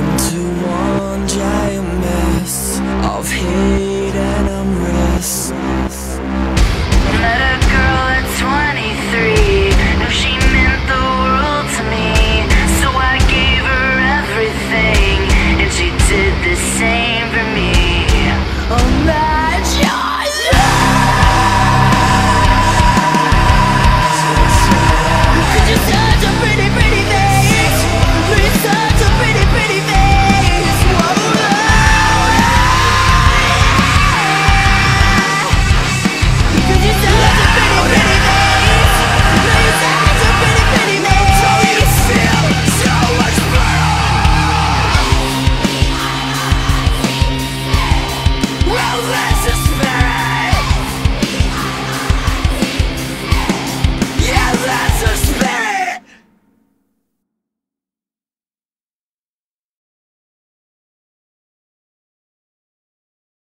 into one giant mess of hate and unrest.